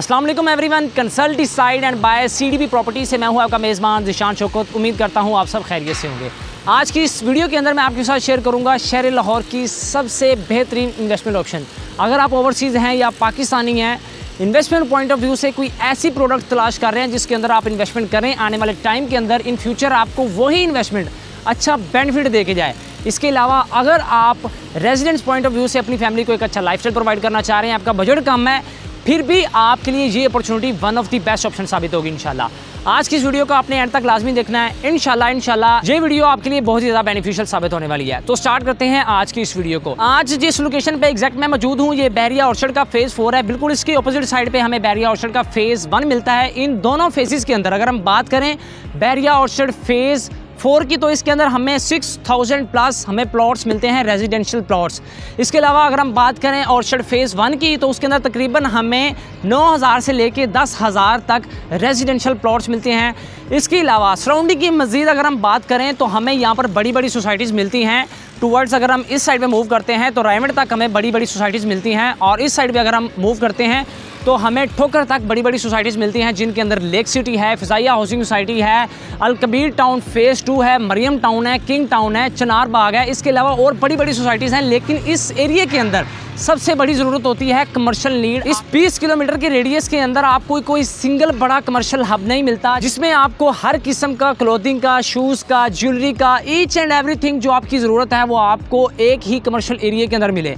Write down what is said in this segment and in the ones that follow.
अस्सलाम वालेकुम everyone consult side and by CDB property से मैं हूँ आपका मेज़बान जिशान शौकत। उम्मीद करता हूँ आप सब खैरियत से होंगे। आज की इस वीडियो के अंदर मैं आपके साथ शेयर करूँगा शहर लाहौर की सबसे बेहतरीन इन्वेस्टमेंट ऑप्शन अगर आप ओवरसीज़ हैं या पाकिस्तानी हैं इन्वेस्टमेंट पॉइंट ऑफ़ व्यू से कोई ऐसी प्रोडक्ट तलाश कर रहे हैं जिसके अंदर आप इन्वेस्टमेंट करें, आने वाले टाइम के अंदर इन फ्यूचर आपको वही इन्वेस्टमेंट अच्छा बेनिफिट दे के जाए। इसके अलावा अगर आप रेजिडेंस पॉइंट ऑफ़ व्यू से अपनी फैमिली को एक अच्छा लाइफस्टाइल प्रोवाइड करना चाह रहे हैं, आपका बजट कम है फिर भी आपके लिए ये opportunity one of the best option साबित होगी इनशाला आज की इस वीडियो को आपने एंड तक लाजमी देखना है। इनशाला इनशाला ये वीडियो आपके लिए बहुत ही ज़्यादा बेनिफिशियल साबित होने वाली है। तो स्टार्ट करते हैं आज की इस वीडियो को। आज जिस लोकेशन पे एग्जैक्ट मैं मौजूद हूँ, ये बैरिया ऑर्चर्ड का फ़ेज़ फोर है। बिल्कुल इसके अपोजिट साइड पे हमें बैरिया ऑर्चर्ड का फ़ेज़ वन मिलता है। इन दोनों फेजेस के अंदर अगर हम बात करें, बैरिया ऑर्चर्ड फ़ेज़ फोर की तो इसके अंदर हमें सिक्स थाउज़ेंड प्लस हमें प्लॉट्स मिलते हैं रेजिडेंशियल प्लॉट्स इसके अलावा अगर हम बात करें ऑर्चर्ड फ़ेज़ वन की तो उसके अंदर तकरीबन हमें नौ हज़ार से लेके दस हज़ार तक रेजिडेंशियल प्लॉट्स मिलते हैं। इसके अलावा सराउंडिंग की मज़ीद अगर हम बात करें तो हमें यहाँ पर बड़ी बड़ी सोसाइटीज़ मिलती हैं। टूवर्ड्स अगर हम इस साइड में मूव करते हैं तो रायमंड तक हमें बड़ी बड़ी सोसाइटीज़ मिलती हैं। और इस साइड पर अगर हम मूव करते हैं तो हमें ठोकर तक बड़ी बड़ी सोसाइटीज़ मिलती हैं, जिनके अंदर लेक सिटी है फिज़ाया हाउसिंग सोसाइटी है अलकबीर टाउन फेस टू है मरियम टाउन है किंग टाउन है चनार बाग है। इसके अलावा और बड़ी बड़ी सोसाइटीज़ हैं, लेकिन इस एरिए के अंदर सबसे बड़ी ज़रूरत होती है कमर्शियल नीड इस 20 किलोमीटर के रेडियस के अंदर आपको कोई सिंगल बड़ा कमर्शियल हब नहीं मिलता, जिसमें आपको हर किस्म का क्लोथिंग का शूज़ का ज्वेलरी का ईच एंड एवरीथिंग जो आपकी ज़रूरत है, वो आपको एक ही कमर्शियल एरिया के अंदर मिले।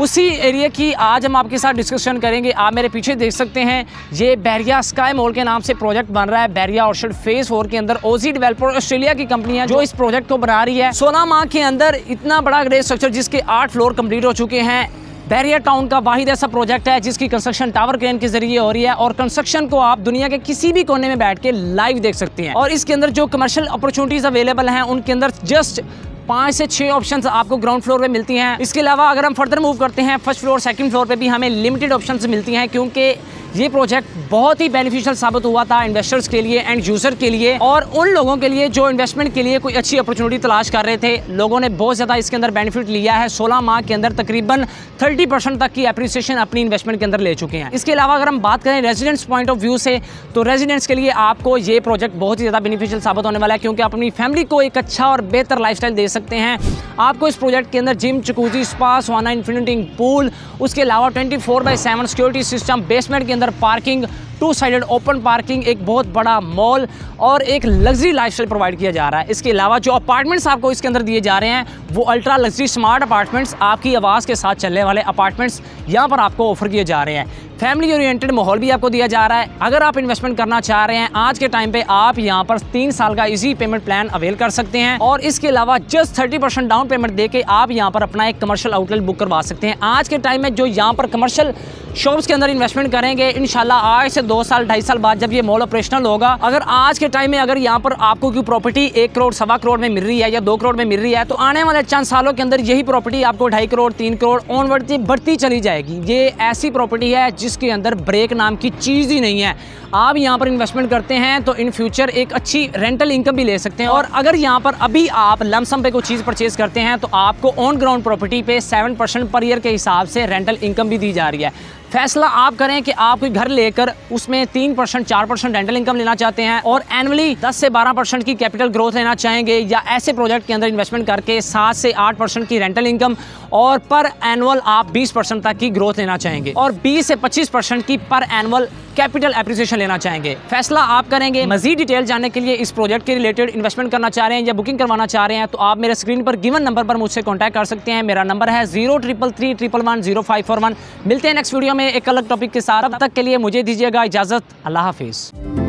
उसी एरिया की आज हम आपके साथ डिस्कशन करेंगे। आप मेरे पीछे देख सकते हैं, ये बैरिया स्काई मॉल के नाम से प्रोजेक्ट बन रहा है। बैरिया ऑर्शड फेस फोर के अंदर ओजी डेवलपर ऑस्ट्रेलिया की कंपनी है, जो इस प्रोजेक्ट को बना रही है। सोलह माह के अंदर इतना बड़ा ग्रे स्ट्रक्चर जिसके आठ फ्लोर कंप्लीट हो चुके हैं। बैरियर टाउन का वाहिद ऐसा प्रोजेक्ट है जिसकी कंस्ट्रक्शन टावर क्रेन के ज़रिए हो रही है और कंस्ट्रक्शन को आप दुनिया के किसी भी कोने में बैठ के लाइव देख सकते हैं। और इसके अंदर जो कमर्शियल अपॉर्चुनिटीज़ अवेलेबल हैं, उनके अंदर जस्ट पाँच से छः ऑप्शन आपको ग्राउंड फ्लोर पे मिलती हैं। इसके अलावा अगर हम फर्दर मूव करते हैं फ़र्स्ट फ्लोर सेकंड फ्लोर पे भी हमें लिमिटेड ऑप्शन मिलती हैं, क्योंकि ये प्रोजेक्ट बहुत ही बेनिफिशियल साबित हुआ था इन्वेस्टर्स के लिए एंड यूज़र के लिए और उन लोगों के लिए जो इन्वेस्टमेंट के लिए कोई अच्छी अपॉर्चुनिटी तलाश कर रहे थे। लोगों ने बहुत ज़्यादा इसके अंदर बेनिफिट लिया है। सोलह माह के अंदर तकरीबन थर्टी परसेंट तक की अप्रिसिएशन अपनी इन्वेस्टमेंट के अंदर ले चुके हैं। इसके अलावा अगर हम बात करें रेजिडेंट्स पॉइंट ऑफ़ व्यू से तो रेजिडेंट्स के लिए आपको ये प्रोजेक्ट बहुत ही ज़्यादा बेनिफिशियल साबित होने वाला है, क्योंकि आप अपनी फैमिली को एक अच्छा और बेहतर लाइफ दे सकते हैं। आपको इस प्रोजेक्ट के अंदर जिम चकूजी स्पा सोना इन्फिनिटिंग पूल उसके अलावा twenty four by seven security system basement के अंदर parking two sided open parking एक बहुत बड़ा मॉल और एक लग्जरी लाइफस्टाइल प्रोवाइड किया जा रहा है। इसके अलावा जो अपार्टमेंट्स आपको इसके अंदर दिए जा रहे हैं, वो अल्ट्रा लग्जरी स्मार्ट अपार्टमेंट्स आपकी आवाज़ के साथ चलने वाले अपार्टमेंट्स यहाँ पर आपको ऑफ़र किए जा रहे हैं। फैमिली ओरिएंटेड माहौल भी आपको दिया जा रहा है। अगर आप इन्वेस्टमेंट करना चाह रहे हैं, आज के टाइम पे आप यहाँ पर तीन साल का इजी पेमेंट प्लान अवेल कर सकते हैं और इसके अलावा just thirty percent down payment देके आप यहाँ पर अपना एक कमर्शियल आउटलेट बुक करवा सकते हैं। आज के टाइम में जो यहाँ पर कमर्शियल शॉप्स के अंदर इन्वेस्टमेंट करेंगे इनशाला आज से दो साल, ढाई साल बाद जब ये मॉल ऑपरेशनल होगा, अगर आज के टाइम में अगर यहाँ पर आपको कोई प्रॉपर्टी एक करोड़ सवा करोड़ में मिल रही है या दो करोड़ में मिल रही है तो आने वाले चंद सालों के अंदर यही प्रॉपर्टी आपको ढाई करोड़ तीन करोड़ ऑन बढ़ती बढ़ती चली जाएगी। ये ऐसी प्रॉपर्टी है जिसके अंदर ब्रेक नाम की चीज़ ही नहीं है। आप यहाँ पर इन्वेस्टमेंट करते हैं तो इन फ्यूचर एक अच्छी रेंटल इनकम भी ले सकते हैं। और अगर यहाँ पर अभी आप लमसम पे कोई चीज़ परचेज करते हैं तो आपको ऑन ग्राउंड प्रॉपर्टी पे सेवन परसेंट पर ईयर के हिसाब से रेंटल इनकम भी दी जा रही है। फैसला आप करें कि आप कोई घर लेकर उसमें तीन परसेंट, चार परसेंट रेंटल इनकम लेना चाहते हैं और एनुअली दस से बारह परसेंट की कैपिटल ग्रोथ लेना चाहेंगे या ऐसे प्रोजेक्ट के अंदर इन्वेस्टमेंट करके सात से आठ परसेंट की रेंटल इनकम और पर एनुअल आप बीस परसेंट तक की ग्रोथ लेना चाहेंगे और बीस से पच्चीस परसेंट की पर एनुअल कैपिटल एप्रिसिएशन लेना चाहेंगे। फैसला आप करेंगे। मजीद डिटेल जानने के लिए इस प्रोजेक्ट के रिलेटेड इन्वेस्टमेंट करना चाह रहे हैं या बुकिंग करवाना चाह रहे हैं तो आप मेरे स्क्रीन पर गिवन नंबर पर मुझसे कॉन्टैक्ट कर सकते हैं। मेरा नंबर है zero triple three triple one zero five four one मिलते हैं नेक्स्ट वीडियो में एक अलग टॉपिक के साथ। अब तक के लिए मुझे दीजिएगा इजाज़त। अल्लाह हाफिज़।